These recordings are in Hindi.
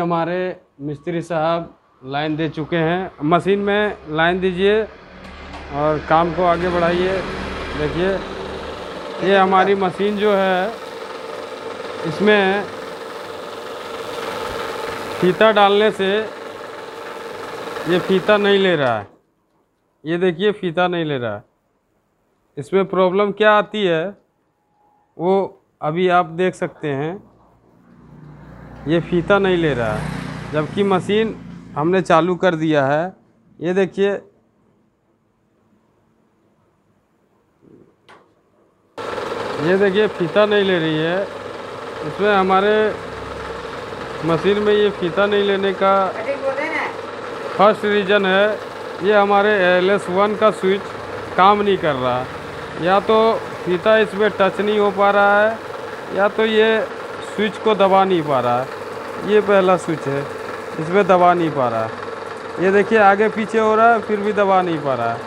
हमारे मिस्त्री साहब लाइन दे चुके हैं। मशीन में लाइन दीजिए और काम को आगे बढ़ाइए। देखिए, ये हमारी मशीन जो है, इसमें फीता डालने से ये फीता नहीं ले रहा है। ये देखिए, फीता नहीं ले रहा है। इसमें प्रॉब्लम क्या आती है, वो अभी आप देख सकते हैं। ये फीता नहीं ले रहा है। जबकि मशीन हमने चालू कर दिया है। ये देखिए। ये देखिए फीता नहीं ले रही है। इसमें हमारे मशीन में ये फीता नहीं लेने का फ़र्स्ट रीज़न है ये हमारे एल एस वन का स्विच काम नहीं कर रहा। या तो फीता इसमें टच नहीं हो पा रहा है या तो ये स्विच को दबा नहीं पा रहा है। ये पहला स्विच है। इसमें दबा नहीं पा रहा। है ये देखिए, आगे पीछे हो रहा है, फिर भी दबा नहीं पा रहा है।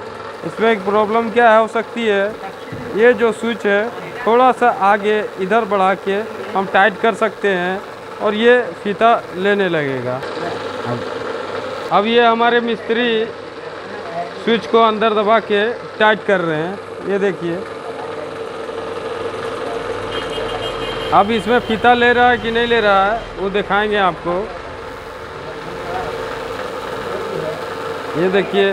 इसमें एक प्रॉब्लम क्या है हो सकती है? ये जो स्विच है, थोड़ा सा आगे, इधर बढ़ा के हम टाइट कर सकते हैं और ये फीता लेने लगेगा। अब अब ये हमारे मिस्त्री स्विच को अंदर दबा के टाइट कर रहे हैं। ये देखिए। अब इसमें फीता ले रहा है कि नहीं ले रहा है, वो दिखाएँगे आपको। ये देखिए,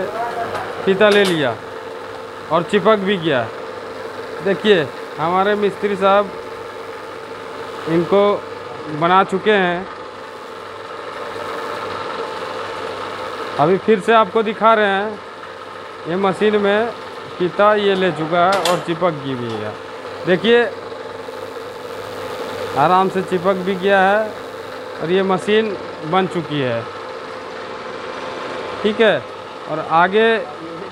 फीता ले लिया और चिपक भी गया। देखिए, हमारे मिस्त्री साहब इनको बना चुके हैं। अभी फिर से आपको दिखा रहे हैं, ये मशीन में फीता ये ले चुका है और चिपक गई भी है देखिए आराम से चिपक भी गया है और ये मशीन बन चुकी है। ठीक है? और आगे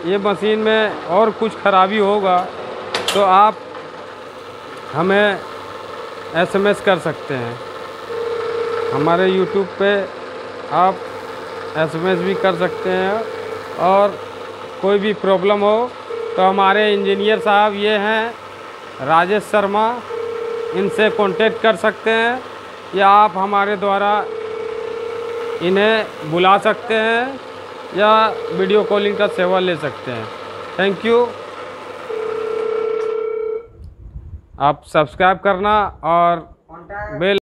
ये मशीन में और कुछ खराबी होगा तो आप हमें एसएमएस कर सकते हैं। हमारे यूट्यूब पे आप एसएमएस भी कर सकते हैं और कोई भी प्रॉब्लम हो तो हमारे इंजीनियर साहब ये हैं राजेश शर्मा। इनसे कांटेक्ट कर सकते हैं या आप हमारे द्वारा इन्हें बुला सकते हैं या वीडियो कॉलिंग का सेवा ले सकते हैं। थैंक यू आप सब्सक्राइब करना और बेल